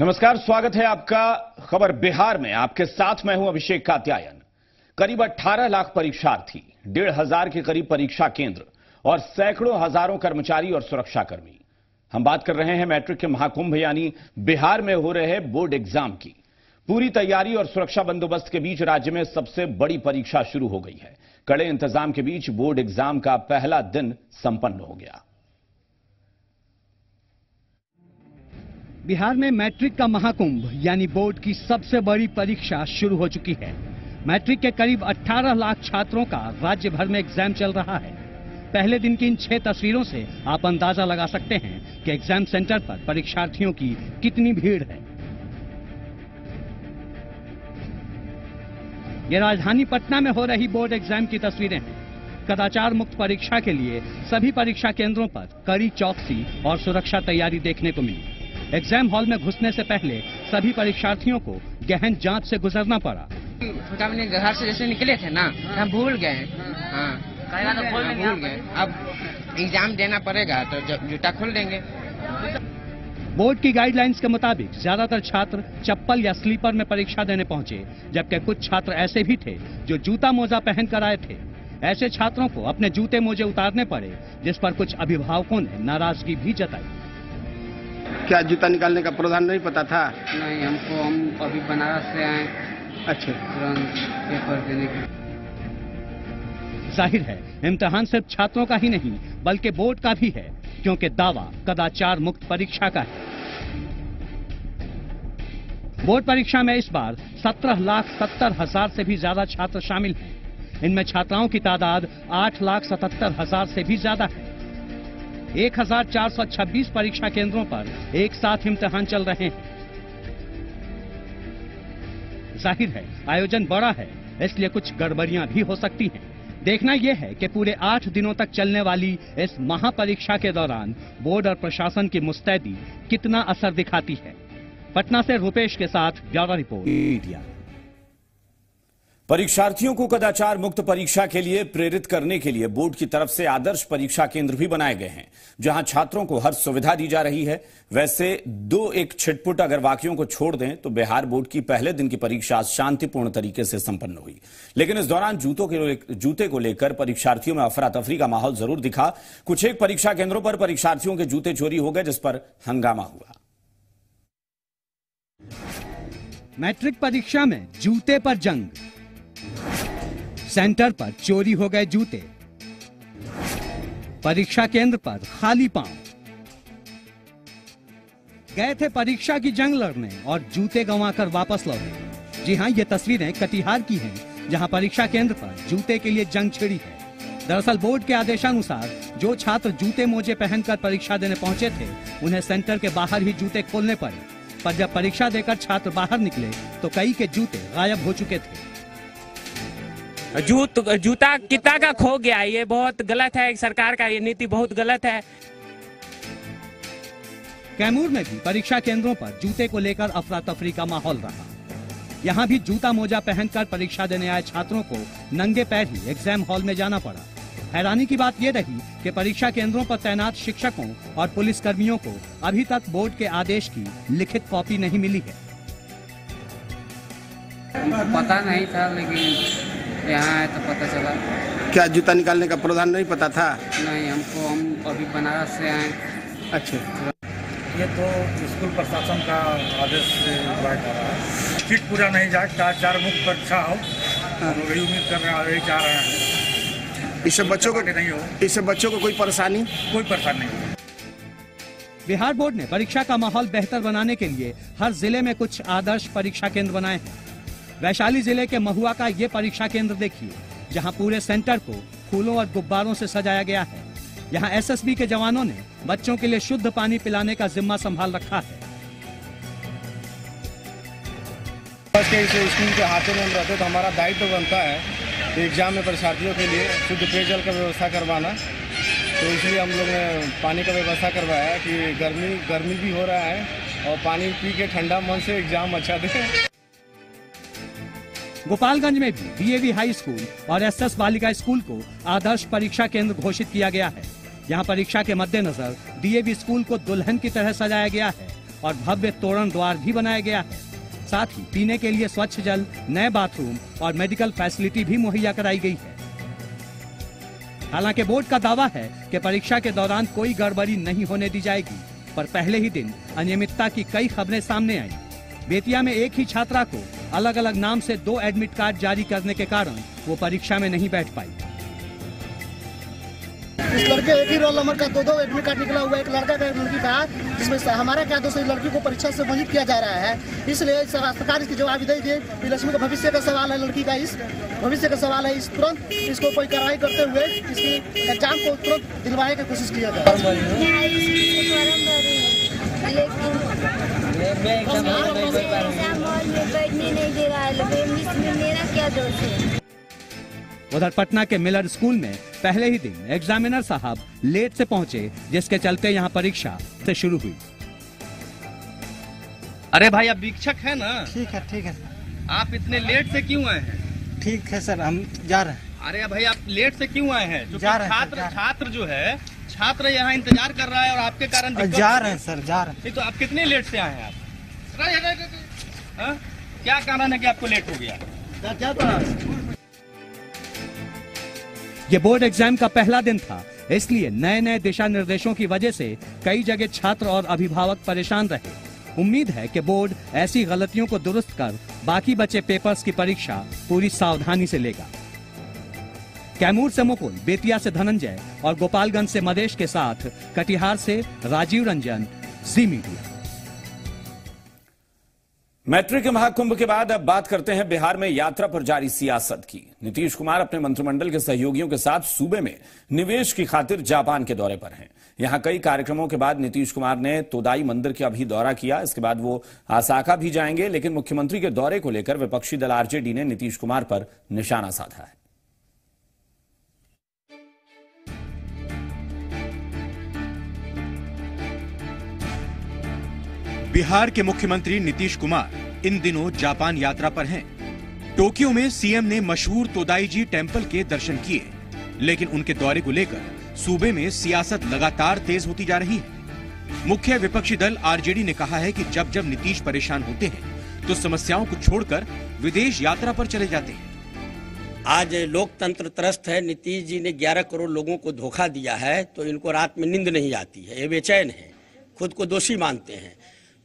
नमस्कार, स्वागत है आपका खबर बिहार में। आपके साथ मैं हूँ अभिषेक कात्यायन। करीब 18 लाख परीक्षार्थी, डेढ़ हज़ार के करीब परीक्षा केंद्र और सैकड़ों हज़ारों कर्मचारी और सुरक्षाकर्मी। हम बात कर रहे हैं मैट्रिक के महाकुंभ, यानी बिहार में हो रहे बोर्ड एग्ज़ाम की। पूरी तैयारी और सुरक्षा बंदोबस्त के बीच राज्य में सबसे बड़ी परीक्षा शुरू हो गई है। कड़े इंतज़ाम के बीच बोर्ड एग्ज़ाम का पहला दिन संपन्न हो गया। बिहार में मैट्रिक का महाकुंभ, यानी बोर्ड की सबसे बड़ी परीक्षा शुरू हो चुकी है। मैट्रिक के करीब 18 लाख छात्रों का राज्य भर में एग्ज़ाम चल रहा है। पहले दिन की इन छह तस्वीरों से आप अंदाज़ा लगा सकते हैं कि एग्ज़ाम सेंटर पर परीक्षार्थियों की कितनी भीड़ है। ये राजधानी पटना में हो रही बोर्ड एग्ज़ाम की तस्वीरें हैं। कदाचार मुक्त परीक्षा के लिए सभी परीक्षा केंद्रों पर कड़ी चौकसी और सुरक्षा तैयारी देखने को मिली। एग्ज़ाम हॉल में घुसने से पहले सभी परीक्षार्थियों को गहन जाँच से गुजरना पड़ा। हम घर से जैसे निकले थे ना हम भूल गए। हाँ। हाँ, भूल गए। अब एग्ज़ाम देना पड़ेगा तो जब जूता खोल देंगे। बोर्ड की गाइडलाइंस के मुताबिक ज़्यादातर छात्र चप्पल या स्लीपर में परीक्षा देने पहुँचे जबकि कुछ छात्र ऐसे भी थे जो जूता मोजा पहन कर आए थे। ऐसे छात्रों को अपने जूते मोजे उतारने पड़े जिस पर कुछ अभिभावकों ने नाराज़गी भी जताई। क्या जूता निकालने का प्रावधान नहीं पता था? नहीं हमको हम अभी बनारस से आए अच्छा। तुरंत पेपर देने के ज़ाहिर है इम्तिहान सिर्फ़ छात्रों का ही नहीं बल्कि बोर्ड का भी है क्योंकि दावा कदाचार मुक्त परीक्षा का है। बोर्ड परीक्षा में इस बार सत्रह लाख सत्तर हज़ार से भी ज़्यादा छात्र शामिल हैं। इनमें छात्राओं की तादाद आठ लाख सतहत्तर हज़ार से भी ज़्यादा है। एक हज़ार चार सौ छब्बीस परीक्षा केंद्रों पर एक साथ इम्तिहान चल रहे हैं। ज़ाहिर है, आयोजन बड़ा है, इसलिए कुछ गड़बड़ियाँ भी हो सकती हैं। देखना यह है कि पूरे आठ दिनों तक चलने वाली इस महापरीक्षा के दौरान बोर्ड और प्रशासन की मुस्तैदी कितना असर दिखाती है। पटना से रूपेश के साथ ब्यूरो रिपोर्ट। परीक्षार्थियों को कदाचार मुक्त परीक्षा के लिए प्रेरित करने के लिए बोर्ड की तरफ़ से आदर्श परीक्षा केंद्र भी बनाए गए हैं, जहाँ छात्रों को हर सुविधा दी जा रही है। वैसे दो एक छिटपुट अगर वाक्यों को छोड़ दें तो बिहार बोर्ड की पहले दिन की परीक्षा शांतिपूर्ण तरीके से संपन्न हुई। लेकिन इस दौरान जूतों के जूते को लेकर परीक्षार्थियों में अफरा तफरी का माहौल ज़रूर दिखा। कुछ एक परीक्षा केंद्रों पर परीक्षार्थियों के जूते चोरी हो गए, जिस पर हंगामा हुआ। मैट्रिक परीक्षा में जूते पर जंग सेंटर पर चोरी हो गए जूते। परीक्षा केंद्र पर खाली पाँव। गए थे परीक्षा की जंग लड़ने और जूते गंवाकर वापस लौटे। जी हाँ, ये तस्वीरें कटिहार की हैं, जहाँ परीक्षा केंद्र पर जूते के लिए जंग छिड़ी है। दरअसल बोर्ड के आदेशानुसार, जो छात्र जूते मोजे पहनकर परीक्षा देने पहुँचे थे, उन्हें सेंटर के बाहर ही जूते खोलने पड़े। पर जब परीक्षा देकर छात्र बाहर निकले तो कई के जूते गायब हो चुके थे। जूत जूता कितना का खो गया ये बहुत गलत है सरकार का ये नीति बहुत गलत है। कैमूर में भी परीक्षा केंद्रों पर जूते को लेकर अफरा तफरी का माहौल रहा। यहाँ भी जूता मोजा पहनकर परीक्षा देने आए छात्रों को नंगे पैर ही एग्ज़ाम हॉल में जाना पड़ा। हैरानी की बात यह रही कि परीक्षा केंद्रों पर तैनात शिक्षकों और पुलिस कर्मियों को अभी तक बोर्ड के आदेश की लिखित कॉपी नहीं मिली है। पता नहीं था लेकिन यहाँ आए तो पता चला। क्या जूता निकालने का प्रावधान नहीं पता था? नहीं हमको हम अभी बनारस से आए। अच्छा। ये तो स्कूल प्रशासन का आदेश से है सीट पूरा नहीं जाए चार चार मुक्त परीक्षा हो। हम लोग यही उम्मीद कर रहे हैं यही चाह रहे हैं। इससे बच्चों को नहीं हो। इससे बच्चों को कोई परेशानी? कोई परेशानी नहीं। बिहार बोर्ड ने परीक्षा का माहौल बेहतर बनाने के लिए हर ज़िले में कुछ आदर्श परीक्षा केंद्र बनाए हैं। वैशाली ज़िले के महुआ का ये परीक्षा केंद्र देखिए, जहाँ पूरे सेंटर को फूलों और गुब्बारों से सजाया गया है। यहाँ एसएसबी के जवानों ने बच्चों के लिए शुद्ध पानी पिलाने का जिम्मा संभाल रखा है। स्कूल के हाथों में हम रहते तो हमारा दायित्व तो बनता है कि एग्ज़ाम में परीक्षार्थियों के लिए शुद्ध पेयजल का व्यवस्था करवाना। तो इसलिए हम लोग ने पानी का व्यवस्था करवाया कि गर्मी गर्मी भी हो रहा है और पानी पी के ठंडा मन से एग्ज़ाम अच्छा दे। गोपालगंज में भी डीएवी हाई स्कूल और एसएस बालिका स्कूल को आदर्श परीक्षा केंद्र घोषित किया गया है। यहाँ परीक्षा के मद्देनजर डीएवी स्कूल को दुल्हन की तरह सजाया गया है और भव्य तोरण द्वार भी बनाया गया है। साथ ही पीने के लिए स्वच्छ जल, नए बाथरूम और मेडिकल फैसिलिटी भी मुहैया कराई गई है। हालाँकि बोर्ड का दावा है कि परीक्षा के दौरान कोई गड़बड़ी नहीं होने दी जाएगी, पर पहले ही दिन अनियमितता की कई खबरें सामने आई। बेतिया में एक ही छात्रा को अलग अलग नाम से दो एडमिट कार्ड जारी करने के कारण वो परीक्षा में नहीं बैठ पाई। इस लड़के एक ही रोल नंबर का दो दो एडमिट कार्ड निकला हुआ है। एक लड़का का एक लड़की का जिसमें हमारा क्या दोष लड़की को परीक्षा से वंचित किया जा रहा है। इसलिए सरकार इसकी जवाब दे दिए। कि लक्ष्मी का भविष्य का सवाल है लड़की का इस भविष्य का सवाल है। इस तुरंत इसको कोई कार्रवाई करते हुए इसकी एग्ज़ाम को तुरंत दिलवाने की कोशिश किया जाए एग्ज़ाम हॉल में बैठने नहीं दे रहा है इसमें मेरा क्या दोष है उधर पटना के मिलर स्कूल में पहले ही दिन एग्जामिनर साहब लेट से पहुँचे जिसके चलते यहाँ परीक्षा से शुरू हुई। अरे भाई आप वीक्षक है ना? ठीक है ठीक है आप इतने लेट से क्यों आए हैं? ठीक है सर हम जा रहे हैं। अरे भाई आप लेट से क्यों आए हैं? जा रहे छात्र हैं। छात्र जो है छात्र यहाँ इंतज़ार कर रहा है और आपके कारण जा रहे हैं सर जा रहे हैं। तो आप कितने लेट से आए हैं आप? हाँ? क्या कारण है कि आपको लेट हो गया? क्या क्या ये बोर्ड एग्ज़ाम का पहला दिन था इसलिए नए नए दिशा निर्देशों की वजह से कई जगह छात्र और अभिभावक परेशान रहे। उम्मीद है कि बोर्ड ऐसी गलतियों को दुरुस्त कर बाकी बचे पेपर्स की परीक्षा पूरी सावधानी से लेगा। कैमूर से मुकुल बेतिया से धनंजय और गोपालगंज से मदेश के साथ कटिहार से Rajiv Ranjan Zee Media matric Mahakumbh के बाद अब बात करते हैं बिहार में यात्रा पर जारी सियासत की। नीतीश कुमार अपने मंत्रिमंडल के सहयोगियों के साथ सूबे में निवेश की खातिर जापान के दौरे पर हैं। यहाँ कई कार्यक्रमों के बाद नीतीश कुमार ने तोदाई मंदिर का भी दौरा किया। इसके बाद वो आसाका भी जाएँगे, लेकिन मुख्यमंत्री के दौरे को लेकर विपक्षी दल आरजेडी ने नीतीश कुमार पर निशाना साधा है। बिहार के मुख्यमंत्री नीतीश कुमार इन दिनों जापान यात्रा पर हैं। टोक्यो में सीएम ने मशहूर तोदाईजी टेंपल के दर्शन किए, लेकिन उनके दौरे को लेकर सूबे में सियासत लगातार तेज होती जा रही है। मुख्य विपक्षी दल आरजेडी ने कहा है कि जब जब नीतीश परेशान होते हैं तो समस्याओं को छोड़कर विदेश यात्रा पर चले जाते हैं। आज लोकतंत्र त्रस्त है, नीतीश जी ने 11 करोड़ लोगों को धोखा दिया है तो इनको रात में नींद नहीं आती है, ये बेचैन है, खुद को दोषी मानते हैं।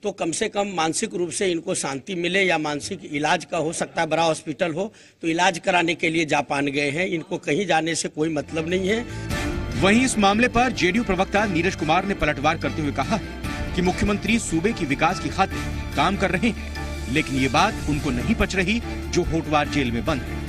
तो कम से कम मानसिक रूप से इनको शांति मिले या मानसिक इलाज का हो सकता है बड़ा हॉस्पिटल हो तो इलाज कराने के लिए जापान गए हैं। इनको कहीं जाने से कोई मतलब नहीं है। वहीं इस मामले पर जेडीयू प्रवक्ता नीरज कुमार ने पलटवार करते हुए कहा कि मुख्यमंत्री सूबे की विकास की खातिर काम कर रहे हैं लेकिन ये बात उनको नहीं पच रही जो होटवार जेल में बंद है।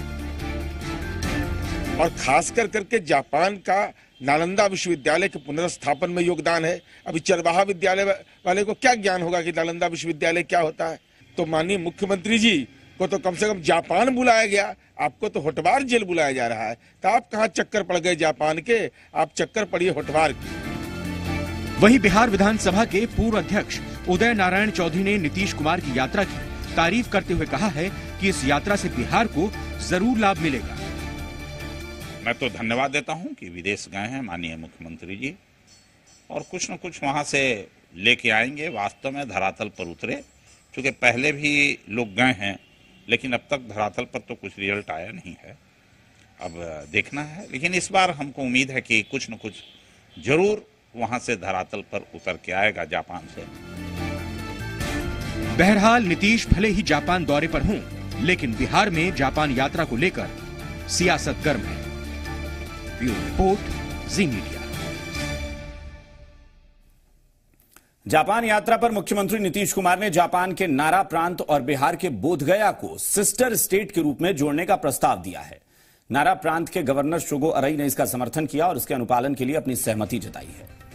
और खास कर करके जापान का नालंदा विश्वविद्यालय के पुनर्स्थापन में योगदान है। अभी चरवाहा विद्यालय वाले को क्या ज्ञान होगा कि नालंदा विश्वविद्यालय क्या होता है? तो माननीय मुख्यमंत्री जी को तो कम से कम जापान बुलाया गया। आपको तो होटवार जेल बुलाया जा रहा है। तो आप कहाँ चक्कर पड़ गए जापान के? आप चक्कर पड़िए होटवार की। वहीं बिहार विधानसभा के पूर्व अध्यक्ष उदय नारायण चौधरी ने नीतीश कुमार की यात्रा की तारीफ़ करते हुए कहा है कि इस यात्रा से बिहार को ज़रूर लाभ मिलेगा। मैं तो धन्यवाद देता हूँ कि विदेश गए हैं, माननीय मुख्यमंत्री जी। और कुछ न कुछ वहाँ से लेके आएँगे, वास्तव में धरातल पर उतरे, क्योंकि पहले भी लोग गए हैं, लेकिन अब तक धरातल पर तो कुछ रिज़ल्ट आया नहीं है। अब देखना है, लेकिन इस बार हमको उम्मीद है कि कुछ न कुछ ज़रूर वहाँ से धरातल पर उतर के आएगा जापान से। बहरहाल, नीतीश भले ही जापान दौरे पर हों, लेकिन बिहार में जापान यात्रा को लेकर सियासत गर्म है। रिपोर्ट, जी मीडिया। जापान यात्रा पर मुख्यमंत्री नीतीश कुमार ने जापान के नारा प्रांत और बिहार के बोधगया को सिस्टर स्टेट के रूप में जोड़ने का प्रस्ताव दिया है। नारा प्रांत के गवर्नर शुगो अरई ने इसका समर्थन किया और इसके अनुपालन के लिए अपनी सहमति जताई है।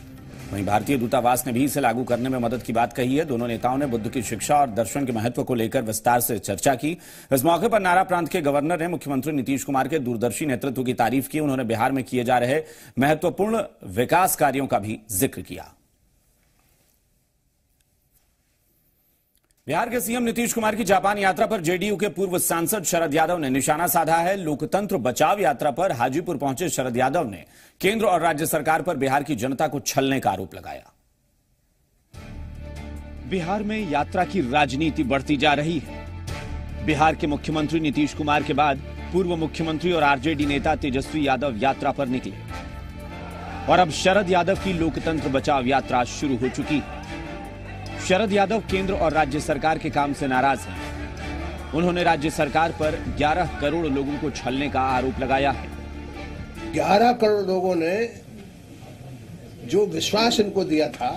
वहीं भारतीय दूतावास ने भी इसे लागू करने में मदद की बात कही है। दोनों नेताओं ने बुद्ध की शिक्षा और दर्शन के महत्व को लेकर विस्तार से चर्चा की। इस मौके पर नारा प्रांत के गवर्नर ने मुख्यमंत्री नीतीश कुमार के दूरदर्शी नेतृत्व की तारीफ़ की। उन्होंने बिहार में किए जा रहे महत्वपूर्ण विकास कार्यों का भी ज़िक्र किया। बिहार के सीएम नीतीश कुमार की जापान यात्रा पर जेडीयू के पूर्व सांसद शरद यादव ने निशाना साधा है। लोकतंत्र बचाव यात्रा पर हाजीपुर पहुँचे शरद यादव ने केंद्र और राज्य सरकार पर बिहार की जनता को छलने का आरोप लगाया। बिहार में यात्रा की राजनीति बढ़ती जा रही है। बिहार के मुख्यमंत्री नीतीश कुमार के बाद पूर्व मुख्यमंत्री और आरजेडी नेता तेजस्वी यादव यात्रा पर निकले। और अब शरद यादव की लोकतंत्र बचाव यात्रा शुरू हो चुकी है। शरद यादव केंद्र और राज्य सरकार के काम से नाराज़ हैं। उन्होंने राज्य सरकार पर 11 करोड़ लोगों को छलने का आरोप लगाया है। 11 करोड़ लोगों ने जो विश्वास इनको दिया था,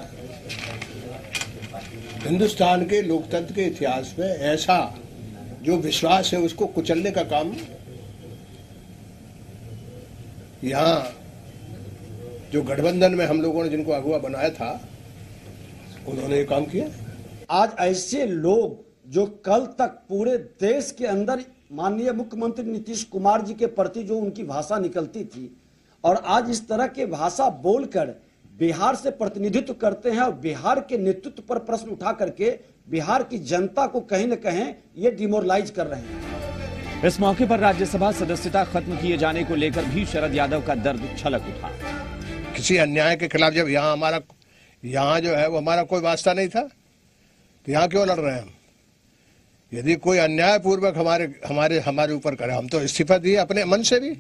हिंदुस्तान के लोकतंत्र के इतिहास में ऐसा जो विश्वास है उसको कुचलने का काम यहाँ जो गठबंधन में हम लोगों ने जिनको अगुआ बनाया था, उन्होंने ये काम किया। आज ऐसे लोग जो कल तक पूरे देश के अंदर माननीय मुख्यमंत्री नीतीश कुमार जी के प्रति जो उनकी भाषा निकलती थी और आज इस तरह के भाषा बोलकर बिहार से प्रतिनिधित्व करते हैं और बिहार के नेतृत्व पर प्रश्न उठा करके बिहार की जनता को कहीं न कहीं ये डिमोरलाइज कर रहे हैं। इस मौके पर राज्यसभा सदस्यता खत्म किए जाने को लेकर भी शरद यादव का दर्द छलक उठा। किसी अन्याय के खिलाफ जब यहाँ हमारा यहाँ जो है वो हमारा कोई वास्ता नहीं था? तो यहाँ क्यों लड़ रहे हैं हम? यदि कोई अन्याय पूर्वक हमारे हमारे हमारे ऊपर करे हम तो इस्तीफा दिए अपने मन से भी।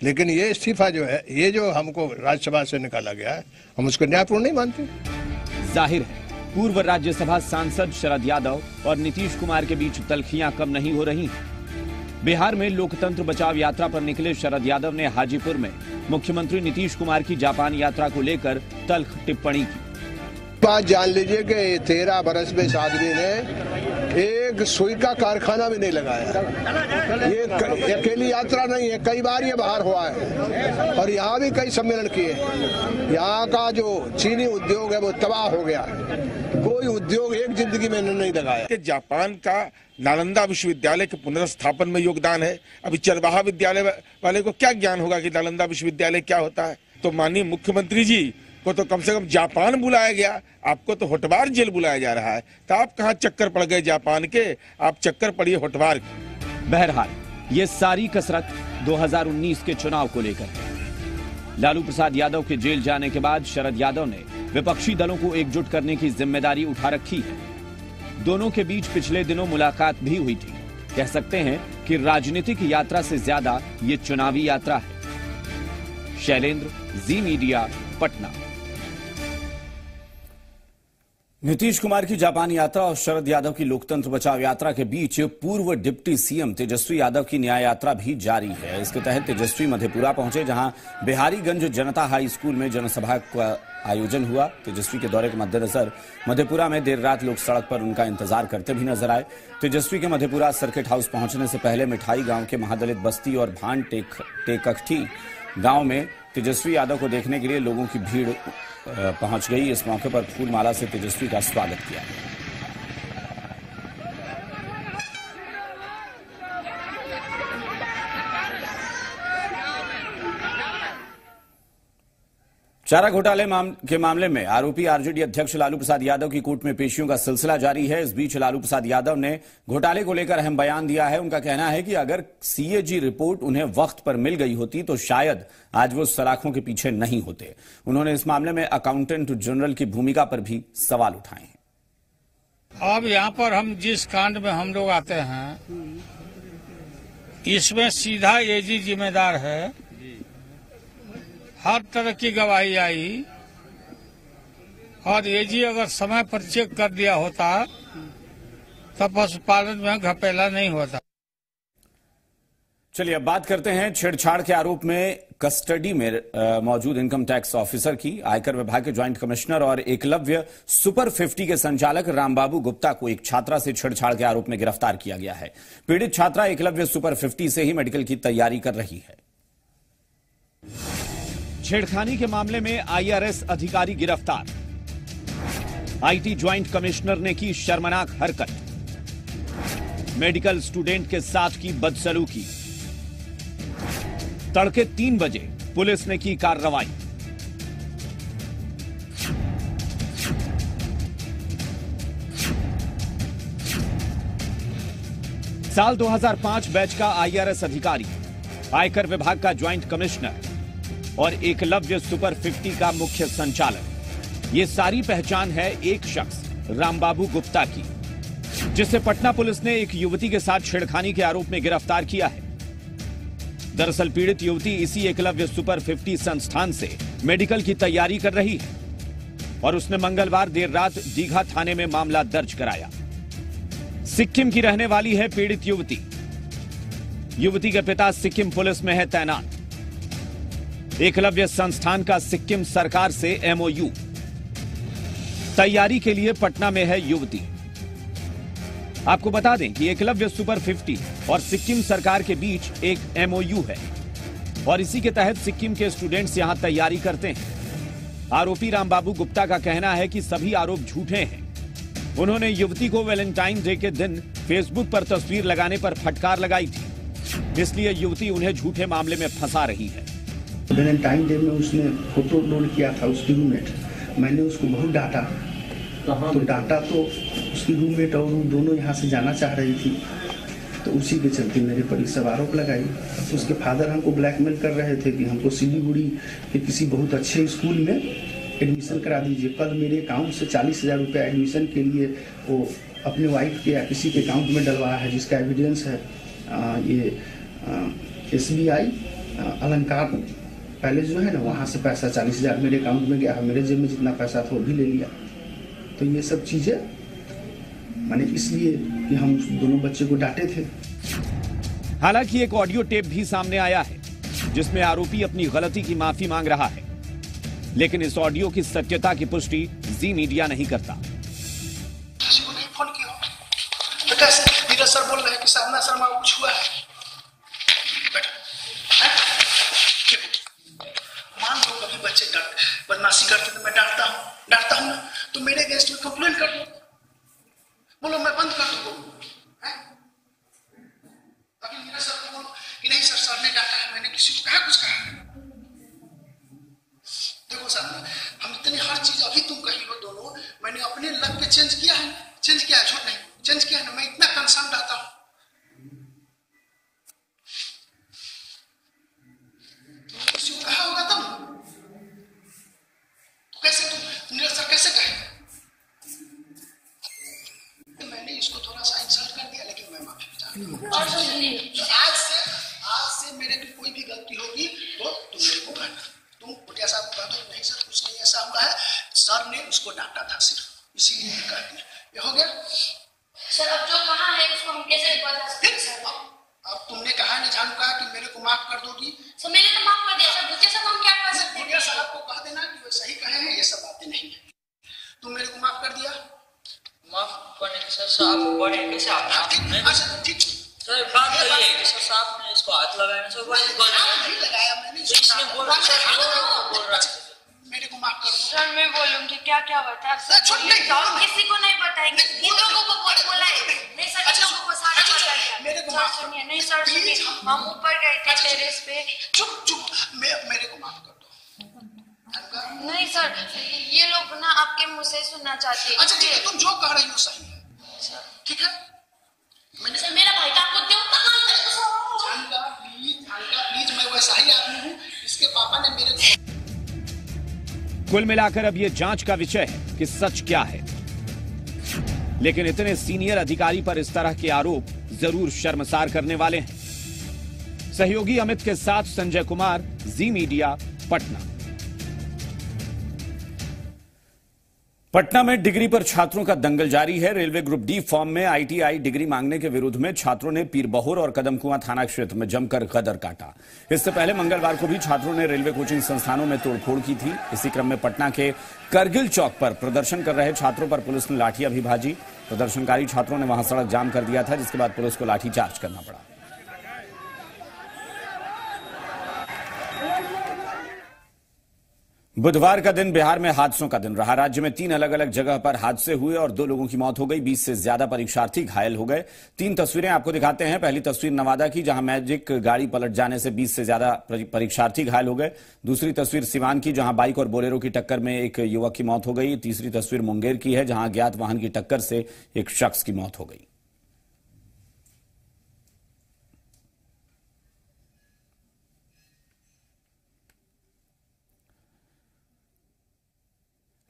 लेकिन ये इस्तीफा जो है ये जो हमको राज्यसभा से निकाला गया है हम उसको न्यायपूर्ण नहीं मानते। ज़ाहिर है पूर्व राज्यसभा सांसद शरद यादव और नीतीश कुमार के बीच तलखियाँ कम नहीं हो रही बिहार में लोकतंत्र बचाव यात्रा पर निकले शरद यादव ने हाजीपुर में मुख्यमंत्री नीतीश कुमार की जापान यात्रा को लेकर तल्ख टिप्पणी की। बात जान लीजिए कि तेरह बरस में इस आदमी ने एक सुई का कारखाना भी नहीं लगाया ये अकेली यात्रा नहीं है, कई बार ये बाहर हुआ है। और यहाँ भी कई सम्मेलन किए। यहाँ का जो चीनी उद्योग है, वो तबाह हो गया है। कोई उद्योग एक ज़िंदगी में नहीं लगाया। कि जापान का नालंदा विश्वविद्यालय के पुनर्स्थापन में योगदान है। अभी चरवाहा विद्यालय वाले को क्या ज्ञान होगा कि नालंदा विश्वविद्यालय क्या होता है? तो माननीय मुख्यमंत्री जी को तो कम से कम जापान बुलाया गया। आपको तो होटवार जेल बुलाया जा रहा है। तो आप कहाँ चक्कर पड़ गए जापान के? आप चक्कर पड़िए होटवार के। बहरहाल, ये सारी कसरत 2019 के चुनाव को लेकर लालू प्रसाद यादव के जेल जाने के बाद शरद यादव ने विपक्षी दलों को एकजुट करने की ज़िम्मेदारी उठा रखी है। दोनों के बीच पिछले दिनों मुलाकात भी हुई थी। कह सकते हैं कि राजनीतिक यात्रा से ज़्यादा ये चुनावी यात्रा है। Shailendra, Zee Media, Patna. Nitish Kumar की जापान यात्रा और शरद यादव की लोकतंत्र बचाव यात्रा के बीच पूर्व डिप्टी सीएम तेजस्वी यादव की न्याय यात्रा भी जारी है। इसके तहत तेजस्वी मधेपुरा पहुँचे, जहाँ बिहारीगंज जनता हाई स्कूल में जनसभा का आयोजन हुआ। तेजस्वी के दौरे के मद्देनजर मधेपुरा में देर रात लोग सड़क पर उनका इंतज़ार करते भी नज़र आए। तेजस्वी के मधेपुरा सर्किट हाउस पहुँचने से पहले मिठाई गाँव के महादलित बस्ती और भान टेक टेकठी गाँव में तेजस्वी यादव को देखने के लिए लोगों की भीड़ पहुँच गई। इस मौके पर फूलमाला से तेजस्वी का स्वागत किया चारा घोटाले माम, के मामले में आरोपी आरजेडी अध्यक्ष लालू प्रसाद यादव की कोर्ट में पेशियों का सिलसिला जारी है। इस बीच लालू प्रसाद यादव ने घोटाले को लेकर अहम बयान दिया है। उनका कहना है कि अगर सीएजी रिपोर्ट उन्हें वक्त पर मिल गई होती तो शायद आज वो सलाखों के पीछे नहीं होते। उन्होंने इस मामले में अकाउंटेंट जनरल की भूमिका पर भी सवाल उठाए हैं। अब यहाँ पर हम जिस कांड में हम लोग आते हैं इसमें सीधा एजी जिम्मेदार है। हर तरह की गवाही आई। और एजी अगर समय पर चेक कर दिया होता तो पशुपालन में घपेला नहीं होता। चलिए, अब बात करते हैं छेड़छाड़ के आरोप में कस्टडी में मौजूद इनकम टैक्स ऑफिसर की। आयकर विभाग के ज्वाइंट कमिश्नर और एकलव्य सुपर 50 के संचालक रामबाबू गुप्ता को एक छात्रा से छेड़छाड़ के आरोप में गिरफ़्तार किया गया है। पीड़ित छात्रा एकलव्य सुपर 50 से ही मेडिकल की तैयारी कर रही है। छेड़खानी के मामले में आईआरएस अधिकारी गिरफ़्तार। आईटी ज्वाइंट कमिश्नर ने की शर्मनाक हरकत। मेडिकल स्टूडेंट के साथ की बदसलूकी। तड़के तीन बजे पुलिस ने की कार्रवाई। साल 2005 बैच का आईआरएस अधिकारी, आयकर विभाग का ज्वाइंट कमिश्नर। और एकलव्य सुपर 50 का मुख्य संचालक। ये सारी पहचान है एक शख्स, रामबाबू गुप्ता की जिसे पटना पुलिस ने एक युवती के साथ छेड़खानी के आरोप में गिरफ़्तार किया है। दरअसल पीड़ित युवती इसी एकलव्य सुपर 50 संस्थान से मेडिकल की तैयारी कर रही है और उसने मंगलवार देर रात दीघा थाने में मामला दर्ज कराया। सिक्किम की रहने वाली है पीड़ित युवती। युवती के पिता सिक्किम पुलिस में है तैनात। एकलव्य संस्थान का सिक्किम सरकार से एमओयू तैयारी के लिए पटना में है युवती। आपको बता दें कि एकलव्य सुपर 50 और सिक्किम सरकार के बीच एक एमओयू है। और इसी के तहत सिक्किम के स्टूडेंट्स यहाँ तैयारी करते हैं। आरोपी रामबाबू गुप्ता का कहना है कि सभी आरोप झूठे हैं। उन्होंने युवती को वैलेंटाइन डे के दिन फेसबुक पर तस्वीर लगाने पर फटकार लगाई थी। इसलिए युवती उन्हें झूठे मामले में फंसा रही है। वैलेंटाइन डे में उसने फ़ोटो अपलोड किया था उसकी रूममेट मैंने उसको बहुत डांटा। तो डांटा तो उसकी रूममेट और वो दोनों यहाँ से जाना चाह रही थी। तो उसी के चलते मेरे पर सब आरोप लगाई। उसके फादर हमको ब्लैकमेल कर रहे थे कि हमको सिलीगुड़ी के किसी बहुत अच्छे स्कूल में एडमिशन करा दीजिए। कल मेरे अकाउंट से चालीस हज़ार रुपया एडमिशन के लिए वो अपने वाइफ के या किसी के अकाउंट में डलवाया है जिसका एविडेंस है आ, ये एस बी आई अलंकार। पहले जो है ना, वहाँ से पैसा चालीस हज़ार मेरे अकाउंट में गया। मेरे जेब में जितना पैसा था, वो भी ले लिया। तो ये सब चीज़ें, मैंने इसलिए कि हम दोनों बच्चे को डांटे थे। हालाँकि एक ऑडियो टेप भी सामने आया है, जिसमें आरोपी अपनी गलती की माफ़ी मांग रहा है। लेकिन इस ऑडियो की सत्यता की पुष्टि जी मीडिया नहीं करता तो कैसे नीरज सर बोल रहे हैं कि साधना शर्मा को कुछ हुआ है बैठो। हैं? मान लो कभी बच्चे डांट बदमाशी करते तो मैं डांटता हूँ डांटता हूँ ना तो मेरे अगेंस्ट में कंप्लेन कर दो बोलो मैं बंद कर दूँ हैं? अभी नीरज सर को बोलो कि नहीं सर सर ने डांटा है मैंने किसी को कहा कुछ कहा देखो साधना हम इतनी हर चीज़ अभी तुम कही हो दोनों मैंने अपने लग पे चेंज किया है चेंज किया है झूठ नहीं चेंज किया है ना मैं इतना कंसर्न रहता हूँ तुमने किसी को कहा होगा तब तो कैसे तुम नीरज सर कैसे कहे मैंने इसको थोड़ा सा इंसल्ट कर दिया लेकिन मैं माफ़ी चाहता हूँ और सुनिए। तो आज से आज से मेरे की कोई भी गलती होगी तो तुम मेरे को कहना तुम पुटिया साहब को कह दो नहीं सर कुछ नहीं ऐसा हुआ है सर ने उसको डांटा था सिर्फ़ इसीलिए ये कह दिया ये हो गया सर अब जो कहा है उसको हम कैसे बता सकते हैं सर अब तुमने कहा ना जानू कहा कि मेरे को माफ़ कर दोगी सर मैंने तो माफ़ कर दिया सर दूसरे से हम क्या कर सकते पुटिया हैं साहब को कह देना कि वे सही कहे हैं ये सब बातें नहीं है तुम मेरे को माफ़ कर दिया माफ़ करने के सर साहब बड़े कैसे आप माफ़ नहीं अच्छा ठीक सर बात तो ये है कि सर साहब ने इसको हाथ लगाया ना सर बड़ी गलत हाँ, नहीं लगाया मैंने तो इसने बोल सर बोल रहा है मेरे को माफ़ कर दो सर मैं बोलूँगी क्या क्या बता सर छोड़ नहीं, तो हम किसी को नहीं बताएँगे इन लोगों को बोल बोला है नहीं सर इन लोगों को सारा बता दिया मेरे को सर माफ़ सुनिए नहीं सर सुनिए। हम ऊपर गए थे टेरेस पे। चुप चुप मे- मेरे को माफ़ कर दो। नहीं सर ये लोग ना आपके मुँह से सुनना चाहते अच्छा ठीक है तुम जो कह रही हो सही है। ठीक है? मैंने सर मेरा भाई का आपको देवता मान जानका प्लीज़ जानका प्लीज़ मैं वैसा ही आदमी हूँ इसके पापा ने मेरे कुल मिलाकर अब यह जाँच का विषय है कि सच क्या है। लेकिन इतने सीनियर अधिकारी पर इस तरह के आरोप ज़रूर शर्मसार करने वाले हैं। सहयोगी अमित के साथ संजय कुमार जी मीडिया पटना। पटना में डिग्री पर छात्रों का दंगल जारी है। रेलवे ग्रुप डी फॉर्म में आईटीआई डिग्री मांगने के विरोध में छात्रों ने पीरबहोर और कदमकुआं थाना क्षेत्र में जमकर गदर काटा। इससे पहले मंगलवार को भी छात्रों ने रेलवे कोचिंग संस्थानों में तोड़फोड़ की थी। इसी क्रम में पटना के करगिल चौक पर प्रदर्शन कर रहे छात्रों पर पुलिस ने लाठियाँ भी भाजी प्रदर्शनकारी छात्रों ने वहाँ सड़क जाम कर दिया था, जिसके बाद पुलिस को लाठीचार्ज करना पड़ा। बुधवार का दिन बिहार में हादसों का दिन रहा। राज्य में तीन अलग अलग जगह पर हादसे हुए और दो लोगों की मौत हो गई। बीस से ज़्यादा परीक्षार्थी घायल हो गए। तीन तस्वीरें आपको दिखाते हैं। पहली तस्वीर नवादा की, जहाँ मैजिक गाड़ी पलट जाने से बीस से ज़्यादा परीक्षार्थी घायल हो गए। दूसरी तस्वीर सिवान की, जहाँ बाइक और बोलेरो की टक्कर में एक युवक की मौत हो गई। तीसरी तस्वीर मुंगेर की है, जहाँ अज्ञात वाहन की टक्कर से एक शख्स की मौत हो गई।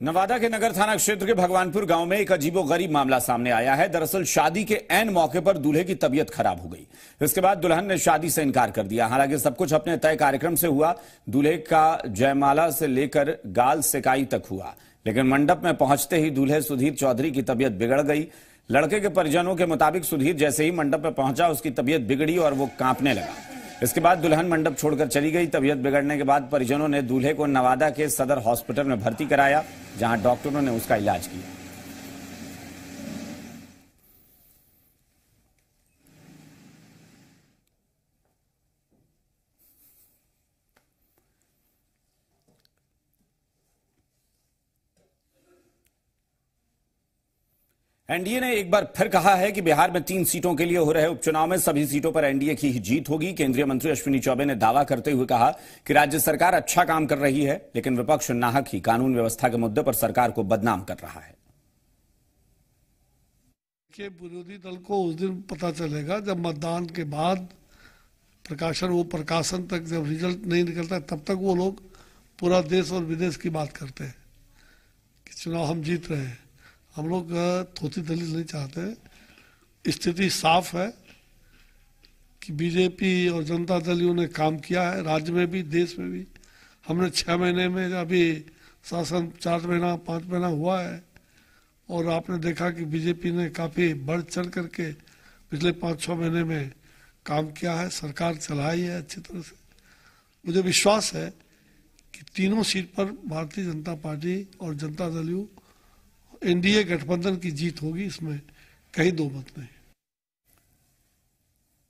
नवादा के नगर थाना क्षेत्र के भगवानपुर गाँव में एक अजीबो गरीब मामला सामने आया है। दरअसल शादी के एन मौके पर दूल्हे की तबीयत खराब हो गई। इसके बाद दुल्हन ने शादी से इनकार कर दिया। हालाँकि सब कुछ अपने तय कार्यक्रम से हुआ। दूल्हे का जयमाला से लेकर गाल सिकाई तक हुआ। लेकिन मंडप में पहुँचते ही दूल्हे सुधीर चौधरी की तबीयत बिगड़ गई। लड़के के परिजनों के मुताबिक सुधीर जैसे ही मंडप में पहुँचा, उसकी तबीयत बिगड़ी और वो कांपने लगा। इसके बाद दुल्हन मंडप छोड़कर चली गई। तबियत बिगड़ने के बाद परिजनों ने दूल्हे को नवादा के सदर हॉस्पिटल में भर्ती कराया, जहाँ डॉक्टरों ने उसका इलाज किया। एनडीए ने एक बार फिर कहा है कि बिहार में तीन सीटों के लिए हो रहे उपचुनाव में सभी सीटों पर एनडीए की ही जीत होगी। केंद्रीय मंत्री अश्विनी चौबे ने दावा करते हुए कहा कि राज्य सरकार अच्छा काम कर रही है, लेकिन विपक्ष नाहक ही कानून व्यवस्था के मुद्दे पर सरकार को बदनाम कर रहा है। के विरोधी दल को उस दिन पता चलेगा जब मतदान के बाद प्रकाशन, वो प्रकाशन तक जब रिज़ल्ट नहीं निकलता, तब तक वो लोग पूरा देश और विदेश की बात करते हैं कि चुनाव हम जीत रहे हैं। हम लोग थोती दलील नहीं चाहते। स्थिति साफ़ है कि बीजेपी और जनता दल ने काम किया है, राज्य में भी, देश में भी। हमने छह महीने में अभी शासन, चार महीना, पाँच महीना हुआ है और आपने देखा कि बीजेपी ने काफ़ी बढ़ चढ़ करके पिछले पाँच छः महीने में काम किया है, सरकार चलाई है अच्छी तरह से। मुझे विश्वास है कि तीनों सीट पर भारतीय जनता पार्टी और जनता दल यू एनडीए गठबंधन की जीत होगी, इसमें कहीं दो मत नहीं।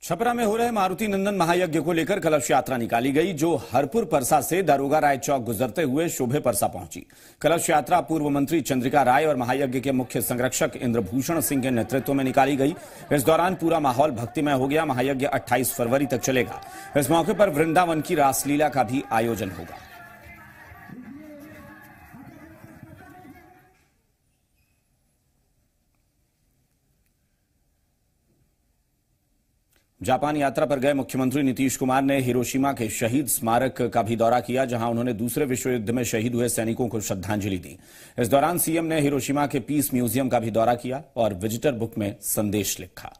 छपरा में हो रहे मारुति नंदन महायज्ञ को लेकर कलश यात्रा निकाली गई, जो हरपुर परसा से दारोगा राय चौक गुजरते हुए शोभे परसा पहुँची। कलश यात्रा पूर्व मंत्री चंद्रिका राय और महायज्ञ के मुख्य संरक्षक इंद्रभूषण सिंह के नेतृत्व में निकाली गई। इस दौरान पूरा माहौल भक्तिमय हो गया, महायज्ञ 28 फरवरी तक चलेगा। इस मौके पर वृंदावन की रासलीला का भी आयोजन होगा। जापान यात्रा पर गए मुख्यमंत्री नीतीश कुमार ने हिरोशिमा के शहीद स्मारक का भी दौरा किया, जहाँ उन्होंने दूसरे विश्व युद्ध में शहीद हुए सैनिकों को श्रद्धांजलि दी। इस दौरान सीएम ने हिरोशिमा के पीस म्यूज़ियम का भी दौरा किया और विजिटर बुक में संदेश लिखा।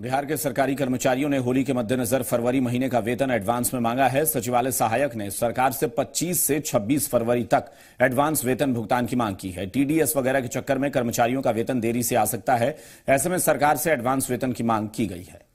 बिहार के सरकारी कर्मचारियों ने होली के मद्देनजर फरवरी महीने का वेतन एडवांस में मांगा है। सचिवालय सहायक ने सरकार से 25 से 26 फरवरी तक एडवांस वेतन भुगतान की मांग की है। टीडीएस वगैरह के चक्कर में कर्मचारियों का वेतन देरी से आ सकता है। ऐसे में सरकार से एडवांस वेतन की मांग की गई है।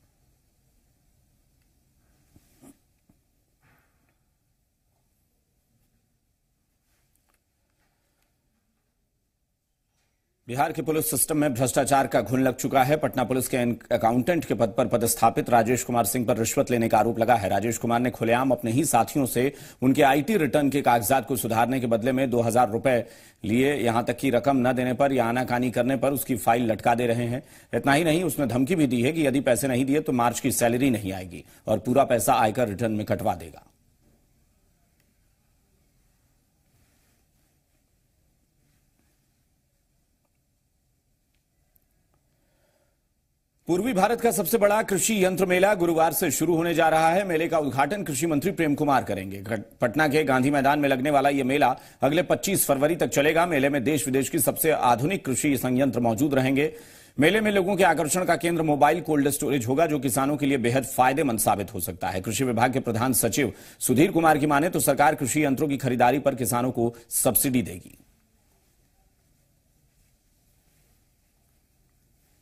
बिहार के पुलिस सिस्टम में भ्रष्टाचार का घुन लग चुका है। पटना पुलिस के अकाउंटेंट के पद पर पदस्थापित राजेश कुमार सिंह पर रिश्वत लेने का आरोप लगा है। राजेश कुमार ने खुलेआम अपने ही साथियों से उनके आईटी रिटर्न के कागजात को सुधारने के बदले में दो हज़ार रुपए लिए। यहाँ तक की रकम न देने पर या आनाकानी करने पर उसकी फ़ाइल लटका दे रहे हैं। इतना ही नहीं, उसने धमकी भी दी है कि यदि पैसे नहीं दिए तो मार्च की सैलरी नहीं आएगी और पूरा पैसा आयकर रिटर्न में कटवा देगा। पूर्वी भारत का सबसे बड़ा कृषि यंत्र मेला गुरुवार से शुरू होने जा रहा है। मेले का उद्घाटन कृषि मंत्री प्रेम कुमार करेंगे। पटना के गांधी मैदान में लगने वाला यह मेला अगले 25 फरवरी तक चलेगा। मेले में देश विदेश की सबसे आधुनिक कृषि संयंत्र मौजूद रहेंगे। मेले में लोगों के आकर्षण का केंद्र मोबाइल कोल्ड स्टोरेज होगा, जो किसानों के लिए बेहद फ़ायदेमंद साबित हो सकता है। कृषि विभाग के प्रधान सचिव सुधीर कुमार की माने तो सरकार कृषि यंत्रों की खरीदारी पर किसानों को सब्सिडी देगी।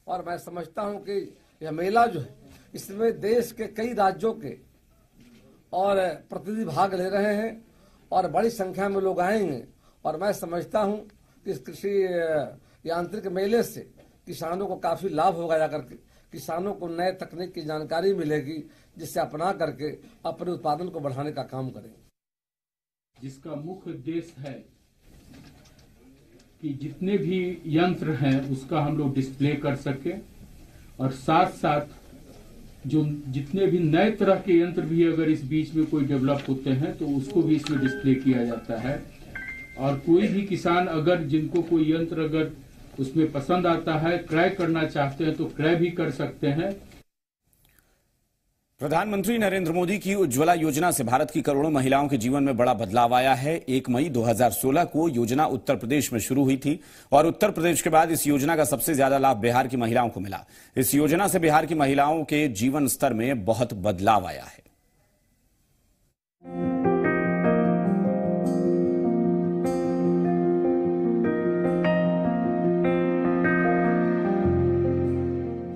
और मैं समझता हूँ कि यह मेला जो है, इसमें देश के कई राज्यों के और प्रतिनिधि भाग ले रहे हैं और बड़ी संख्या में लोग आएँगे। और मैं समझता हूँ कि इस कृषि यांत्रिक मेले से किसानों को काफ़ी लाभ होगा जाकर के किसानों को नए तकनीक की जानकारी मिलेगी, जिससे अपना करके अपने उत्पादन को बढ़ाने का काम करेंगे। जिसका मुख्य उद्देश्य है कि जितने भी यंत्र हैं, उसका हम लोग डिस्प्ले कर सके। और साथ साथ जो जितने भी नए तरह के यंत्र भी अगर इस बीच में कोई डेवलप होते हैं तो उसको भी इसमें डिस्प्ले किया जाता है। और कोई भी किसान अगर जिनको कोई यंत्र अगर उसमें पसंद आता है क्रय करना चाहते हैं तो क्रय भी कर सकते हैं। प्रधानमंत्री नरेंद्र मोदी की उज्ज्वला योजना से भारत की करोड़ों महिलाओं के जीवन में बड़ा बदलाव आया है। एक मई 2016 को योजना उत्तर प्रदेश में शुरू हुई थी और उत्तर प्रदेश के बाद इस योजना का सबसे ज़्यादा लाभ बिहार की महिलाओं को मिला। इस योजना से बिहार की महिलाओं के जीवन स्तर में बहुत बदलाव आया है।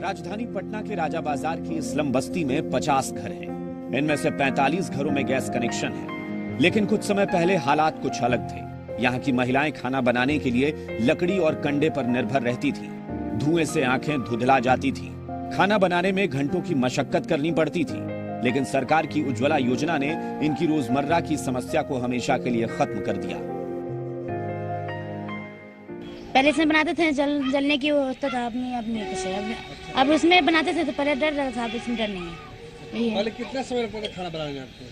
राजधानी पटना के राजा बाज़ार की स्लम बस्ती में 50 घर हैं। इनमें से 45 घरों में गैस कनेक्शन है। लेकिन कुछ समय पहले हालात कुछ अलग थे। यहाँ की महिलाएँ खाना बनाने के लिए लकड़ी और कंडे पर निर्भर रहती थी। धुएँ से आँखें धुधला जाती थी। खाना बनाने में घंटों की मशक्कत करनी पड़ती थी। लेकिन सरकार की उज्ज्वला योजना ने इनकी रोज़मर्रा की समस्या को हमेशा के लिए खत्म कर दिया। पहले इसमें बनाते थे जल जलने की व्यवस्था था अपनी अपनी कैसे अब अब उसमें बनाते थे तो पहले डर लगता था अब इसमें डर नहीं है। पहले कितना समय लगता था खाना बनाने आपको?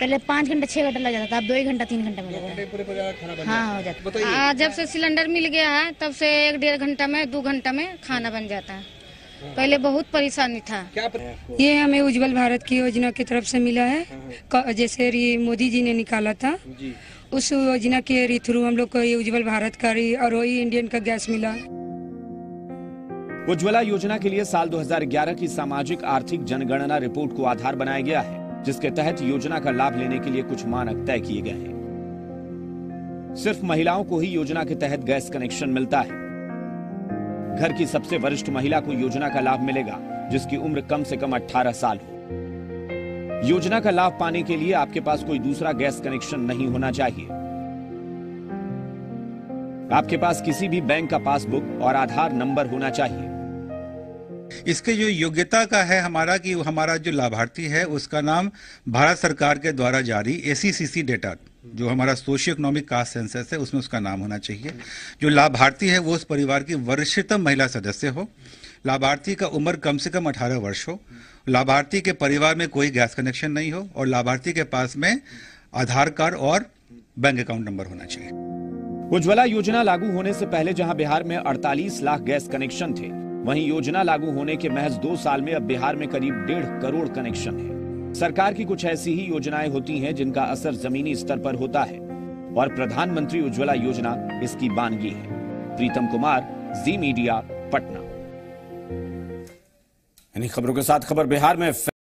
पहले पाँच घंटा छह घंटा लग जाता था अब दो ही घंटा तीन घंटा में लग घंटे पूरे पूरे खाना बन हाँ हो जाता जाता हाँ। जब से सिलेंडर मिल गया है तब से एक डेढ़ घंटा में दो घंटा में खाना बन जाता है। पहले बहुत परेशानी था। ये हमें उज्जवल भारत की योजना की तरफ़ से मिला है। जैसे मोदी जी ने निकाला था। जी। उस योजना के थ्रू हम लोग को ये उज्जवल भारत का और वही इंडियन का गैस मिला। उज्ज्वला योजना के लिए साल 2011 की सामाजिक, आर्थिक जनगणना रिपोर्ट को आधार बनाया गया है, जिसके तहत योजना का लाभ लेने के लिए कुछ मानक तय किए गए हैं। सिर्फ़ महिलाओं को ही योजना के तहत गैस कनेक्शन मिलता है। घर की सबसे वरिष्ठ महिला को योजना का लाभ मिलेगा, जिसकी उम्र कम से कम 18 साल हो। योजना का लाभ पाने के लिए आपके पास कोई दूसरा गैस कनेक्शन नहीं होना चाहिए। आपके पास किसी भी बैंक का पासबुक और आधार नंबर होना चाहिए। इसके जो योग्यता का है हमारा कि हमारा जो लाभार्थी है, उसका नाम भारत सरकार के द्वारा जारी एसीसीसी डेटा जो हमारा सोशियो इकोनॉमिक कास्ट सेंसस है, उसमें उसका नाम होना चाहिए। जो लाभार्थी है, वो उस परिवार की वरिष्ठतम महिला सदस्य हो लाभार्थी का उम्र कम से कम 18 वर्ष हो। लाभार्थी के परिवार में कोई गैस कनेक्शन नहीं हो और लाभार्थी के पास में आधार कार्ड और बैंक अकाउंट नंबर होना चाहिए। उज्ज्वला योजना लागू होने से पहले जहाँ बिहार में 48 लाख गैस कनेक्शन थे, वहीं योजना लागू होने के महज दो साल में अब बिहार में करीब डेढ़ करोड़ कनेक्शन है। सरकार की कुछ ऐसी ही योजनाएँ होती हैं जिनका असर जमीनी स्तर पर होता है और प्रधानमंत्री उज्ज्वला योजना इसकी बानगी है। Pritam Kumar, Zee Media, Patna. इन्हीं खबरों के साथ खबर बिहार में